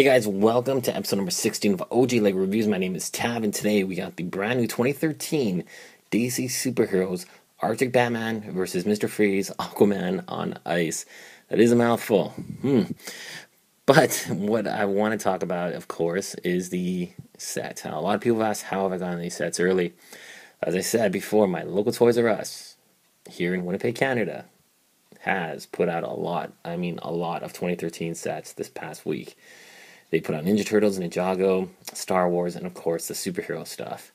Hey guys, welcome to episode number 16 of Ogi Lego Reviews. My name is Tav, and today we got the brand new 2013 DC Superheroes Arctic Batman versus Mr. Freeze Aquaman on Ice. That is a mouthful. Hmm. But what I want to talk about, of course, is the set. Now, a lot of people have asked how have I gotten these sets early. As I said before, my local Toys R Us here in Winnipeg, Canada, has put out a lot. I mean, a lot of 2013 sets this past week. They put out Ninja Turtles, and Ninjago, Star Wars, and of course the superhero stuff.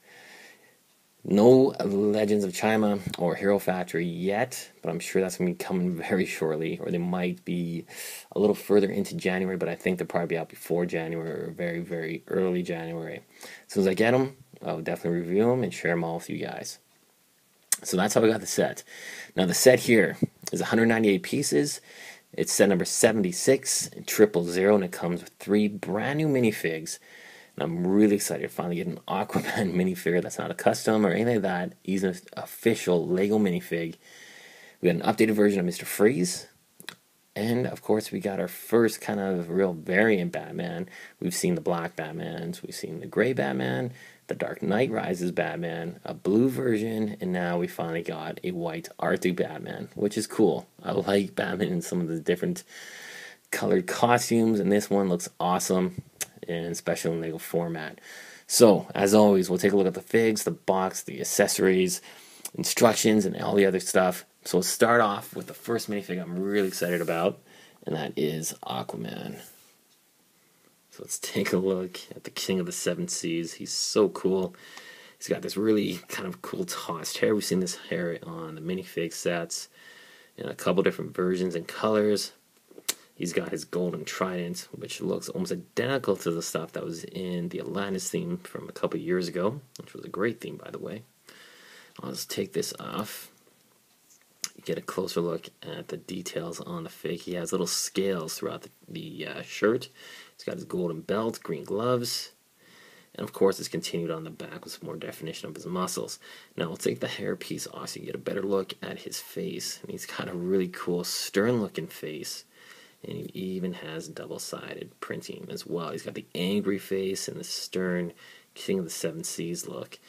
No Legends of Chima or Hero Factory yet, but I'm sure that's going to be coming very shortly, or they might be a little further into January, but I think they'll probably be out before January or very, very early January. As soon as I get them, I'll definitely review them and share them all with you guys. So that's how we got the set. Now, the set here is 198 pieces. It's set number 76, triple zero, and it comes with three brand new minifigs. And I'm really excited to finally get an Aquaman minifigure that's not a custom or anything like that. He's an official Lego minifig. We got an updated version of Mr. Freeze. And of course, we got our first kind of real variant Batman. We've seen the black Batmans, we've seen the gray Batman, the Dark Knight Rises Batman, a blue version, and now we finally got a white Arctic Batman, which is cool. I like Batman in some of the different colored costumes, and this one looks awesome in special in Lego format. So, as always, we'll take a look at the figs, the box, the accessories, instructions, and all the other stuff. So, we'll start off with the first minifig I'm really excited about, and that is Aquaman. So let's take a look at the King of the Seven Seas. He's so cool. He's got this really kind of cool tossed hair. We've seen this hair on the minifig sets in a couple different versions and colors. He's got his golden trident, which looks almost identical to the stuff that was in the Atlantis theme from a couple years ago, which was a great theme, by the way. I'll just take this off. Get a closer look at the details on the fake. He has little scales throughout the, the uh, shirt He's got his golden belt, green gloves, and of course it's continued on the back with some more definition of his muscles. Now we'll take the hair piece off so you get a better look at his face. And he's got a really cool stern looking face. And he even has double-sided printing as well. He's got the angry face and the stern King of the Seven Seas look.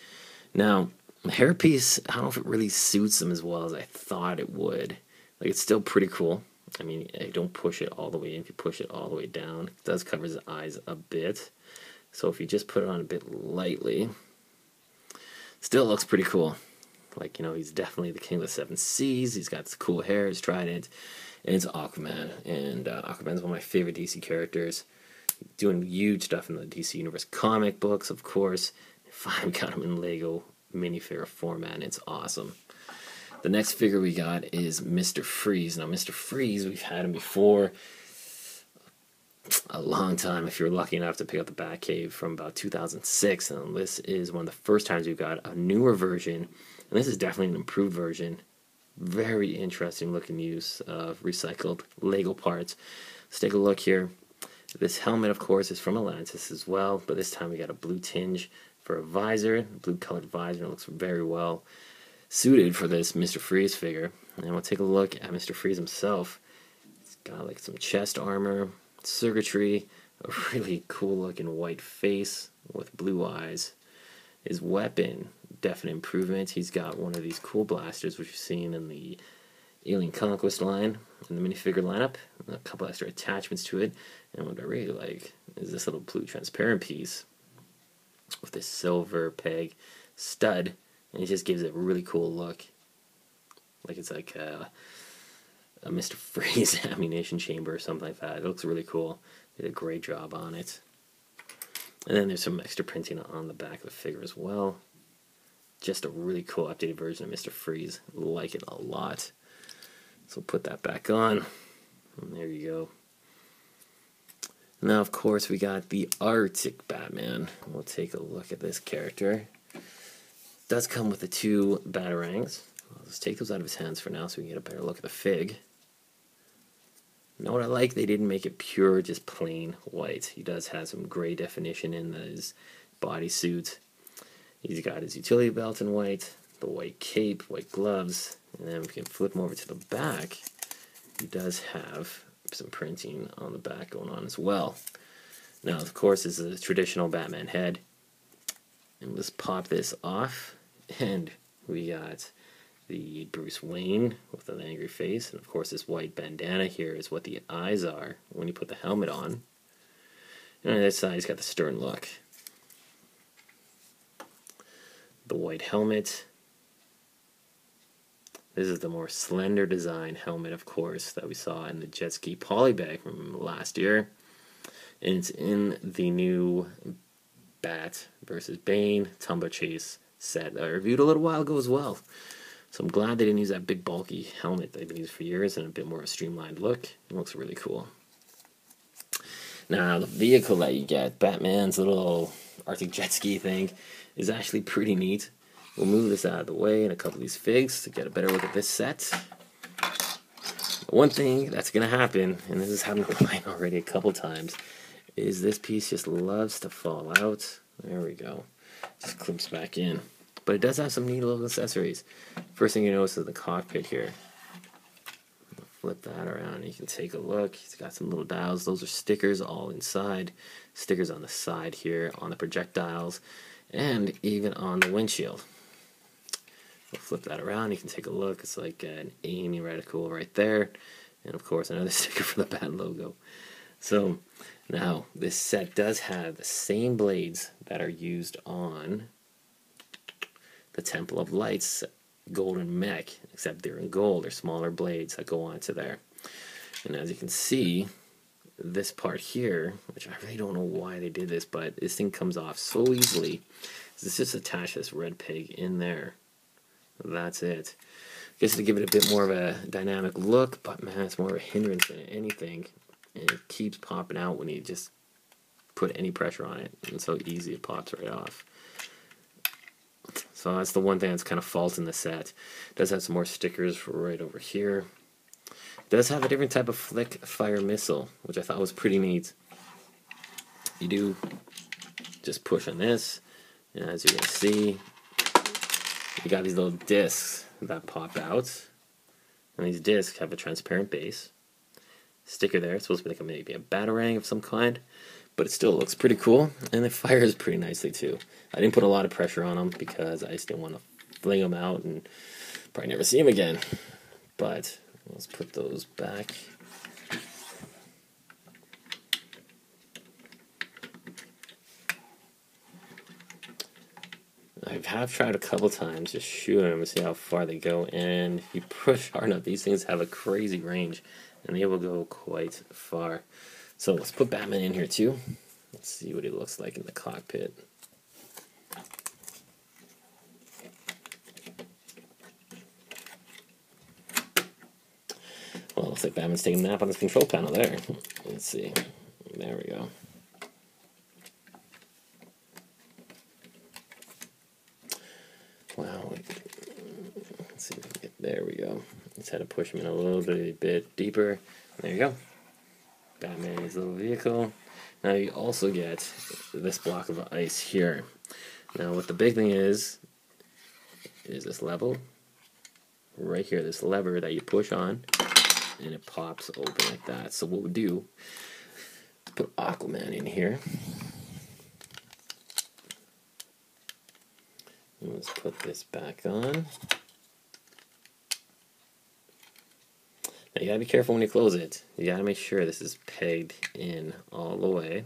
Now, the hairpiece, I don't know if it really suits him as well as I thought it would. Like, it's still pretty cool. I mean, I don't push it all the way in. If you push it all the way down, it does cover his eyes a bit. So if you just put it on a bit lightly, still looks pretty cool. Like, you know, he's definitely the king of the seven seas. He's got this cool hair, his trident, and it's Aquaman. And uh, Aquaman's one of my favorite DC characters. Doing huge stuff in the DC Universe comic books, of course. Finally got him in Lego minifigure format, and it's awesome. The next figure we got is Mr. Freeze. Now, Mr. Freeze, we've had him before a long time if you're lucky enough to pick up the Batcave from about 2006. And this is one of the first times we've got a newer version. And this is definitely an improved version. Very interesting looking use of recycled Lego parts. Let's take a look here. This helmet, of course, is from Atlantis as well, but this time we got a blue tinge for a visor, blue colored visor. It looks very well suited for this Mr. Freeze figure. And we'll take a look at Mr. Freeze himself. He's got like some chest armor, circuitry, a really cool looking white face with blue eyes. His weapon, definite improvement. He's got one of these cool blasters, which you've seen in the Alien Conquest line in the minifigure lineup. A couple extra attachments to it. And what I really like is this little blue transparent piece with this silver peg stud and it just gives it a really cool look. Like it's like uh, a, a Mr. Freeze ammunition chamber or something like that. It looks really cool. Did a great job on it. And then there's some extra printing on the back of the figure as well. Just a really cool updated version of Mr. Freeze. Like it a lot. So put that back on. And there you go. Now, of course, we got the Arctic Batman. We'll take a look at this character does come with the two batarangs. I'll just take those out of his hands for now so we can get a better look at the fig. Now what I like, they didn't make it pure, just plain white. He does have some gray definition in his bodysuit. He's got his utility belt in white, the white cape, white gloves, and then we can flip him over to the back. He does have some printing on the back going on as well. Now, of course, this is a traditional Batman head. And let's pop this off. And we got the Bruce Wayne with an angry face. And of course, this white bandana here is what the eyes are when you put the helmet on. And on this side, he's got the stern look. The white helmet. This is the more slender design helmet, of course, that we saw in the jet ski polybag from last year. And it's in the new Bat versus Bane Tumbler Chase set that I reviewed a little while ago as well. So I'm glad they didn't use that big bulky helmet they've been using for years and a bit more of a streamlined look. It looks really cool. Now the vehicle that you get, Batman's little Arctic jet ski thing, is actually pretty neat. We'll move this out of the way and a couple of these figs to get a better look at this set. One thing that's going to happen, and this has happened to mine already a couple times, is this piece just loves to fall out. There we go. Just clips back in. But it does have some neat little accessories. First thing you notice is the cockpit here. Flip that around you can take a look. It's got some little dials. Those are stickers all inside. Stickers on the side here, on the projectiles, and even on the windshield. We'll flip that around. You can take a look. It's like an aiming reticle right there. And of course, another sticker for the Bat logo. So now this set does have the same blades that are used on the Temple of Lights golden mech, except they're in gold. They're smaller blades that go onto there. And as you can see, this part here, which I really don't know why they did this, but this thing comes off so easily. This just attach this red pig in there. That's it. Guess to give it a bit more of a dynamic look, but man, it's more of a hindrance than anything. And it keeps popping out when you just put any pressure on it. And so easy it pops right off. So that's the one thing that's kind of fault in the set. It does have some more stickers right over here. It does have a different type of flick fire missile, which I thought was pretty neat. You do just push on this, and as you can see, you got these little discs that pop out. And these discs have a transparent base. Sticker there, it's supposed to be like a, maybe a batarang of some kind but it still looks pretty cool and it fires pretty nicely too. I didn't put a lot of pressure on them because I just didn't want to fling them out and probably never see them again. But let's put those back. I have tried a couple times just shooting them to see how far they go, and if you push hard enough, these things have a crazy range, and they will go quite far. So let's put Batman in here too. Let's see what he looks like in the cockpit. Well, looks like Batman's taking a nap on his control panel there. Let's see. There we go. Wow. Let's see if we can get, there we go. Let's had to push him in a little bit, bit deeper. There you go. Batman's little vehicle. Now you also get this block of ice here. Now what the big thing is, is this level. Right here, this lever that you push on, and it pops open like that. So what we do, put Aquaman in here. Let's put this back on. Now you gotta be careful when you close it. You gotta make sure this is pegged in all the way.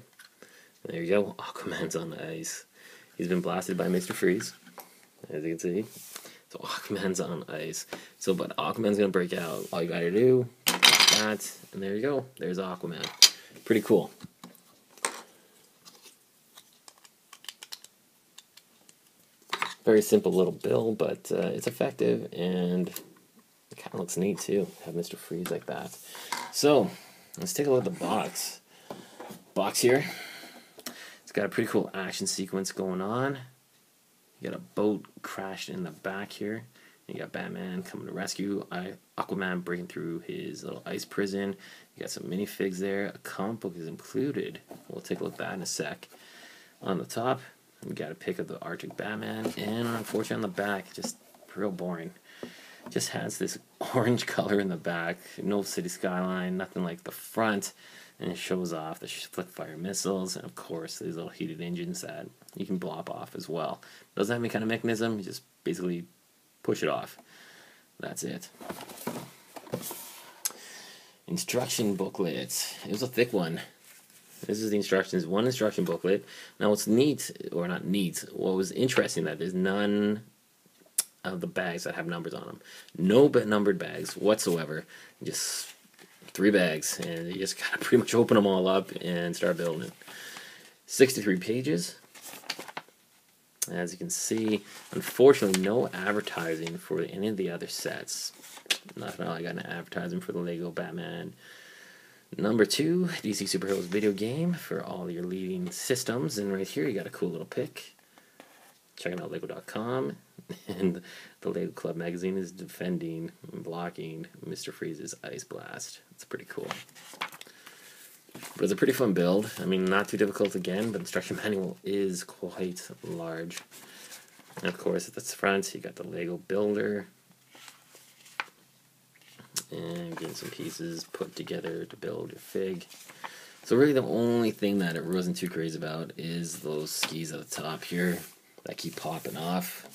There you go. Aquaman's on the ice. He's been blasted by Mr. Freeze, as you can see. So Aquaman's on ice. So, but Aquaman's gonna break out. All you gotta do, that, and there you go. There's Aquaman. Pretty cool. Very simple little bill, but uh, it's effective and kind of looks neat too, have Mr. Freeze like that. So, let's take a look at the box. Box here. It's got a pretty cool action sequence going on. You got a boat crashed in the back here. You got Batman coming to rescue Aquaman breaking through his little ice prison. You got some minifigs there. A comic book is included. We'll take a look at that in a sec. On the top, we got a pic of the Arctic Batman, and unfortunately on the back, just real boring just has this orange color in the back, no city skyline, nothing like the front, and it shows off the flick fire missiles, and of course these little heated engines that you can blop off as well. Doesn't have any kind of mechanism, you just basically push it off. That's it. Instruction booklet. It was a thick one. This is the instructions, one instruction booklet. Now, what's neat, or not neat, what was interesting that there's none of the bags that have numbers on them. No numbered bags whatsoever. Just three bags, and you just gotta pretty much open them all up and start building. 63 pages. As you can see, unfortunately, no advertising for any of the other sets. Nothing. I got an advertising for the Lego Batman Number two, DC Superheroes video game for all your leading systems. And right here, you got a cool little pic. Checking out Lego.com. And the Lego Club magazine is defending and blocking Mr. Freeze's Ice Blast. It's pretty cool. But it's a pretty fun build. I mean, not too difficult again, but instruction manual is quite large. And of course, at the front, you got the Lego Builder and getting some pieces put together to build your fig. So really the only thing that it wasn't too crazy about is those skis at the top here that keep popping off.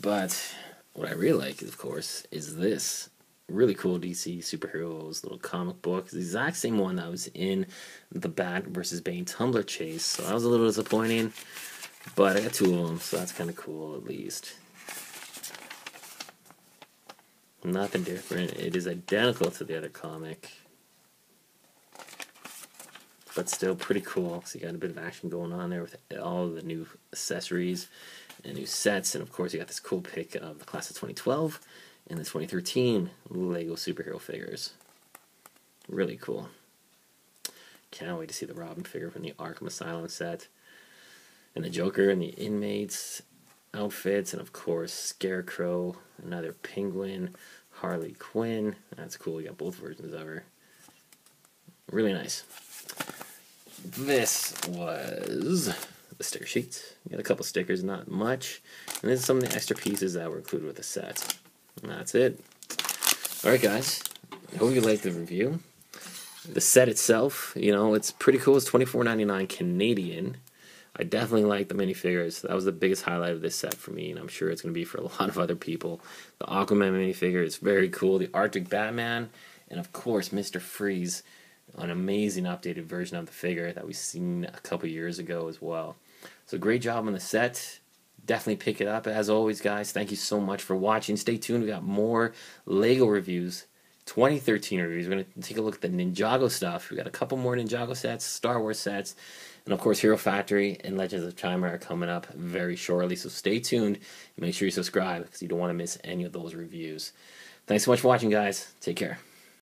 But what I really like, of course, is this really cool DC superheroes little comic book. It's the exact same one that was in the Bat versus Bane Tumbler chase. So that was a little disappointing, but I got two of them, so that's kind of cool at least. Nothing different. It is identical to the other comic. But still pretty cool. So you got a bit of action going on there with all the new accessories and new sets. And of course you got this cool pic of the class of 2012 and the 2013 LEGO superhero figures. Really cool. Can't wait to see the Robin figure from the Arkham Asylum set. And the Joker and the inmates outfits, and of course Scarecrow, another Penguin, Harley Quinn. That's cool. We got both versions of her. Really nice. This was the sticker sheets. You got a couple stickers, not much. And is some of the extra pieces that were included with the set. And that's it. Alright guys, I hope you liked the review. The set itself, you know, it's pretty cool. It's twenty four ninety nine Canadian. I definitely like the minifigures. That was the biggest highlight of this set for me, and I'm sure it's going to be for a lot of other people. The Aquaman minifigure is very cool. The Arctic Batman, and of course, Mr. Freeze, an amazing updated version of the figure that we've seen a couple years ago as well. So great job on the set. Definitely pick it up. As always, guys, thank you so much for watching. Stay tuned. We got more Lego reviews 2013 reviews. We're going to take a look at the Ninjago stuff. We got a couple more Ninjago sets, Star Wars sets, and of course, Hero Factory and Legends of Chima are coming up very shortly. So stay tuned. Make sure you subscribe because you don't want to miss any of those reviews. Thanks so much for watching, guys. Take care.